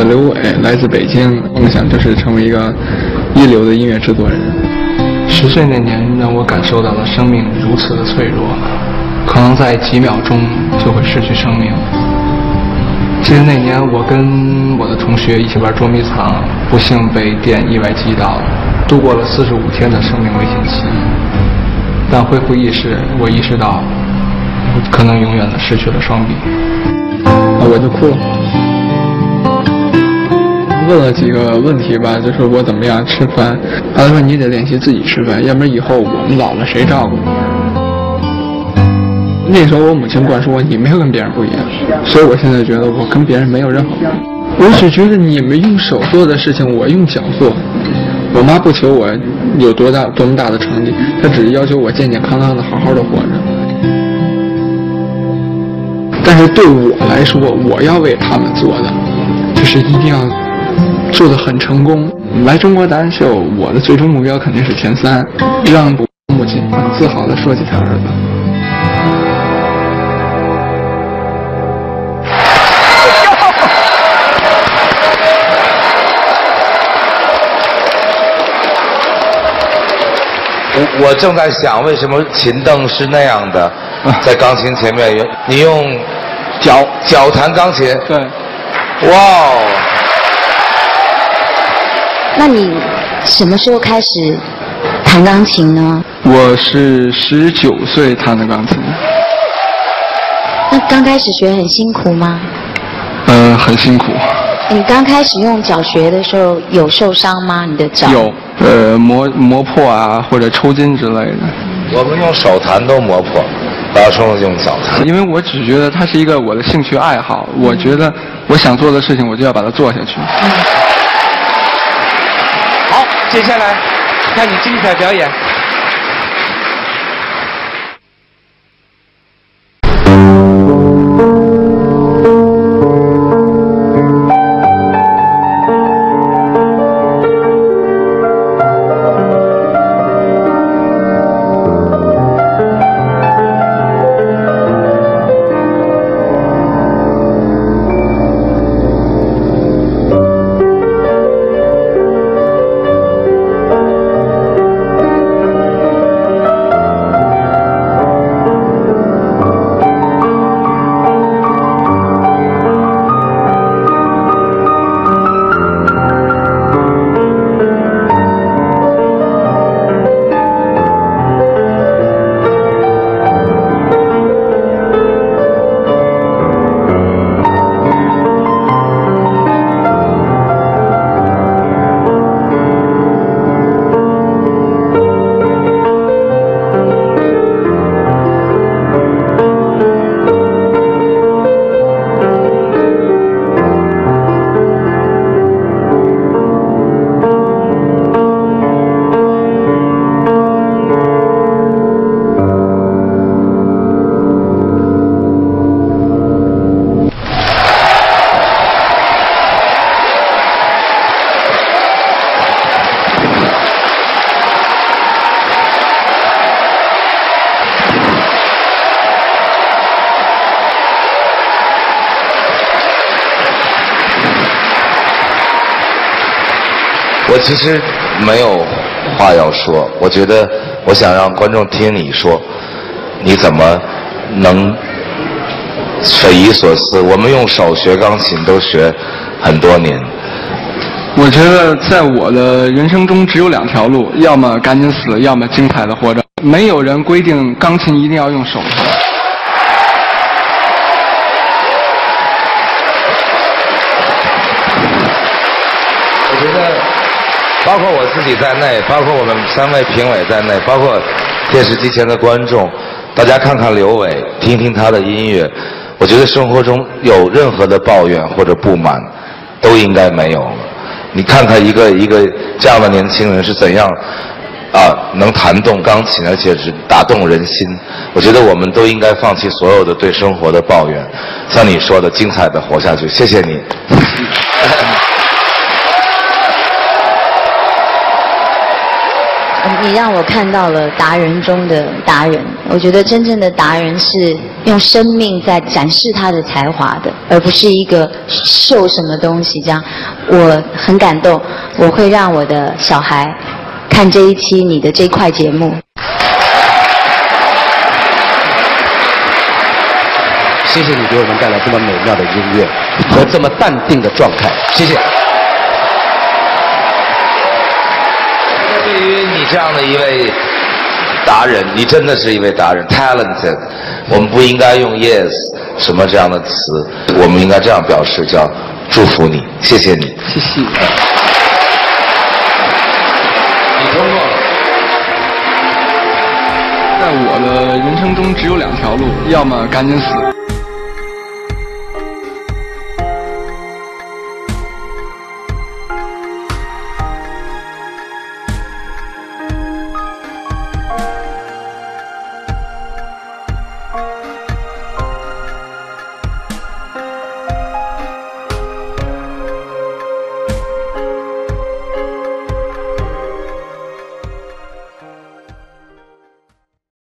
叫刘伟，来自北京，梦想就是成为一个一流的音乐制作人。十岁那年让我感受到了生命如此的脆弱，可能在几秒钟就会失去生命。记得那年我跟我的同学一起玩捉迷藏，不幸被电意外击倒，度过了四十五天的生命危险期。但恢复意识，我意识到我可能永远的失去了双臂。啊，我就哭了。问了几个问题吧，就是我怎么样吃饭。他说你得练习自己吃饭，要不然以后我们老了谁照顾你？那时候我母亲灌输我，你没有跟别人不一样，所以我现在觉得我跟别人没有任何不一样。我只觉得你们用手做的事情，我用脚做。我妈不求我有多大多么大的成绩，她只是要求我健健康康的好好的活着。但是对我来说，我要为他们做的，就是一定要做的很成功。来中国达人秀，我的最终目标肯定是前三，让母亲很自豪的说起他儿子。我我正在想，为什么琴凳是那样的，在钢琴前面有你用脚脚弹钢琴，对，哇哦！那你什么时候开始弹钢琴呢？我是十九岁弹的钢琴，那刚开始学很辛苦吗？呃，很辛苦，你刚开始用脚学的时候有受伤吗？你的脚有呃磨磨破啊或者抽筋之类的。我们用手弹都磨破，大声用脚弹。因为我只觉得它是一个我的兴趣爱好，我觉得我想做的事情，我就要把它做下去。好，接下来看你精彩表演。我其实没有话要说，我觉得我想让观众听你说，你怎么能匪夷所思？我们用手学钢琴都学很多年，我觉得在我的人生中只有两条路，要么赶紧死，要么精彩的活着。没有人规定钢琴一定要用手。我觉得，包括我自己在内，包括我们三位评委在内，包括电视机前的观众，大家看看刘伟，听听他的音乐，我觉得生活中有任何的抱怨或者不满，都应该没有了。你看看一个一个这样的年轻人是怎样啊，能弹动钢琴，而且是打动人心。我觉得我们都应该放弃所有的对生活的抱怨，像你说的，精彩的活下去。谢谢你。你让我看到了达人中的达人。我觉得真正的达人是用生命在展示他的才华的，而不是一个秀什么东西这样。我很感动，我会让我的小孩看这一期你的这块节目。谢谢你给我们带来这么美妙的音乐和这么淡定的状态，谢谢。对于你这样的一位达人，你真的是一位达人，talented。我们不应该用 yes 什么这样的词，我们应该这样表示，叫祝福你，谢谢你。谢谢。你通过了。在我的人生中只有两条路，要么赶紧死。